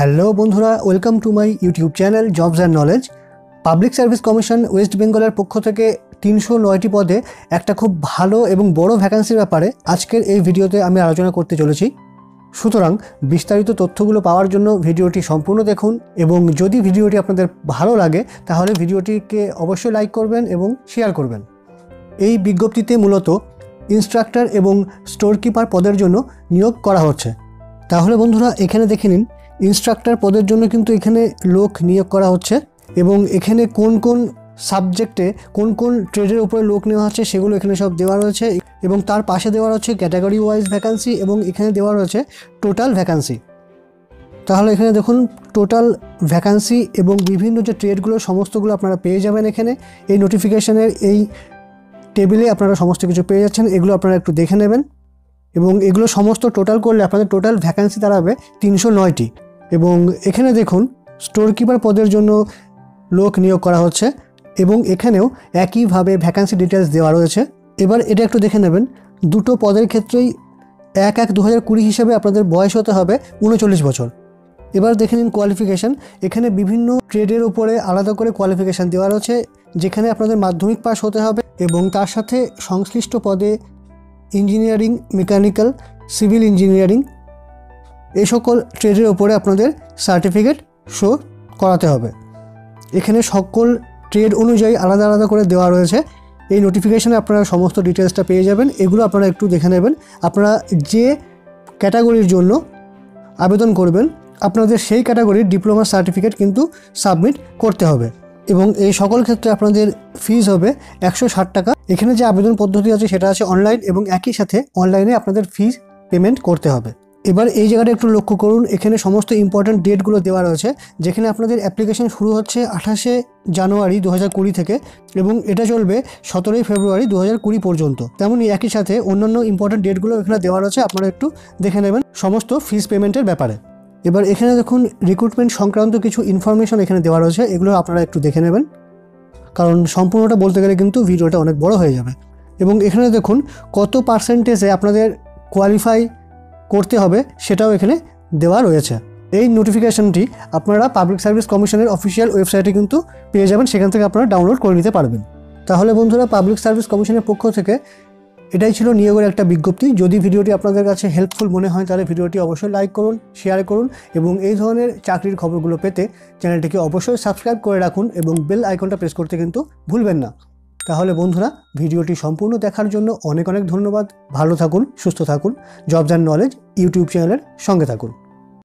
Hello বন্ধুরা, welcome to my YouTube channel jobs and knowledge. Public service commission west বেঙ্গলের পক্ষ থেকে তিনশো নয়টি পদে একটা খুব ভালো এবং বড় ভ্যাকান্সির ব্যাপারে আজকের এই ভিডিওতে আমি আলোচনা করতে চলেছি। সুতরাং বিস্তারিত তথ্যগুলো পাওয়ার জন্য ভিডিওটি সম্পূর্ণ দেখুন এবং যদি ভিডিওটি আপনাদের ভালো লাগে, তাহলে ভিডিওটিকে অবশ্যই লাইক করবেন এবং শেয়ার করবেন। এই বিজ্ঞপ্তিতে মূলত ইনস্ট্রাক্টর এবং স্টোর কিপার পদের জন্য নিয়োগ করা হচ্ছে। তাহলে বন্ধুরা, এখানে দেখে নিন ইনস্ট্রাক্টর পদের জন্য কিন্তু এখানে লোক নিয়োগ করা হচ্ছে এবং এখানে কোন কোন সাবজেক্টে কোন কোন ট্রেডের উপরে লোক নেওয়া হচ্ছে সেগুলো এখানে সব দেওয়া রয়েছে এবং তার পাশে দেওয়া রয়েছে ক্যাটাগরি ওয়াইজ ভ্যাকান্সি এবং এখানে দেওয়া রয়েছে টোটাল ভ্যাকান্সি তাহলে এখানে দেখুন টোটাল ভ্যাকান্সি এবং বিভিন্ন যে ট্রেডগুলো সমস্তগুলো আপনারা পেয়ে যাবেন এখানে। এই নোটিফিকেশনের এই টেবিলে আপনারা সমস্ত কিছু পেয়ে যাচ্ছেন, এগুলো আপনারা একটু দেখে নেবেন। এবং এগুলো সমস্ত টোটাল করলে আপনাদের টোটাল ভ্যাকান্সি দাঁড়াবে তিনশো নয়টি। এবং এখানে দেখুন স্টোর কিপার পদের জন্য লোক নিয়োগ করা হচ্ছে এবং এখানেও একইভাবে ভ্যাকান্সি ডিটেলস দেওয়া রয়েছে। এবার এটা একটু দেখে নেবেন, দুটো পদের ক্ষেত্রেই এক এক দু হাজার কুড়ি হিসাবে আপনাদের বয়স হতে হবে উনচল্লিশ বছর। এবার দেখে নিন কোয়ালিফিকেশান এখানে বিভিন্ন ট্রেডের উপরে আলাদা করে কোয়ালিফিকেশান দেওয়া রয়েছে, যেখানে আপনাদের মাধ্যমিক পাস হতে হবে এবং তার সাথে সংশ্লিষ্ট পদে ইঞ্জিনিয়ারিং মেকানিক্যাল সিভিল ইঞ্জিনিয়ারিং এই সকল ট্রেডের ওপরে আপনাদের সার্টিফিকেট শো করাতে হবে। এখানে সকল ট্রেড অনুযায়ী আলাদা আলাদা করে দেওয়া রয়েছে। এই নোটিফিকেশানে আপনারা সমস্ত ডিটেলসটা পেয়ে যাবেন। এগুলো আপনারা একটু দেখে নেবেন। আপনারা যে ক্যাটাগরির জন্য আবেদন করবেন, আপনাদের সেই ক্যাটাগরির ডিপ্লোমা সার্টিফিকেট কিন্তু সাবমিট করতে হবে। এবং এই সকল ক্ষেত্রে আপনাদের ফিজ হবে একশো ষাট টাকা। এখানে যে আবেদন পদ্ধতি আছে সেটা আছে অনলাইন এবং একই সাথে অনলাইনে আপনাদের ফিজ পেমেন্ট করতে হবে। এবার এই জায়গাটা একটু লক্ষ্য করুন, এখানে সমস্ত ইম্পর্ট্যান্ট ডেটগুলো দেওয়া রয়েছে, যেখানে আপনাদের অ্যাপ্লিকেশন শুরু হচ্ছে আঠাশে জানুয়ারি দু কুড়ি থেকে এবং এটা চলবে সতেরোই ফেব্রুয়ারি দু কুড়ি পর্যন্ত। তেমনই একই সাথে অন্যান্য ইম্পর্ট্যান্ট ডেটগুলো এখানে দেওয়া রয়েছে, আপনারা একটু দেখে নেবেন সমস্ত ফিজ পেমেন্টের ব্যাপারে। এবার এখানে দেখুন রিক্রুটমেন্ট সংক্রান্ত কিছু ইনফরমেশন এখানে দেওয়া রয়েছে, এগুলো আপনারা একটু দেখে নেবেন। কারণ সম্পূর্ণটা বলতে গেলে কিন্তু ভিডিওটা অনেক বড় হয়ে যাবে। এবং এখানে দেখুন, কত পার্সেন্টেজে আপনাদের কোয়ালিফাই করতে হবে সেটাও এখানে দেওয়া রয়েছে। এই নোটিফিকেশনটি আপনারা পাবলিক সার্ভিস কমিশনের অফিসিয়াল ওয়েবসাইটে কিন্তু পেয়ে যাবেন, সেখান থেকে আপনারা ডাউনলোড করে নিতে পারবেন। তাহলে বন্ধুরা পাবলিক সার্ভিস কমিশনের পক্ষ থেকে এটাই ছিল নিয়োগের একটা বিজ্ঞপ্তি। যদি ভিডিওটি আপনাদের কাছে হেল্পফুল মনে হয়, তাহলে ভিডিওটি অবশ্যই লাইক করুন শেয়ার করুন এবং এই ধরনের চাকরির খবরগুলো পেতে চ্যানেলটিকে অবশ্যই সাবস্ক্রাইব করে রাখুন এবং বেল আইকনটা প্রেস করতে কিন্তু ভুলবেন না। তাহলে বন্ধুরা, ভিডিওটি সম্পূর্ণ দেখার জন্য অনেক অনেক ধন্যবাদ। ভালো থাকুন, সুস্থ থাকুন। জবস অ্যান্ড নলেজ ইউটিউব চ্যানেলের সঙ্গে থাকুন।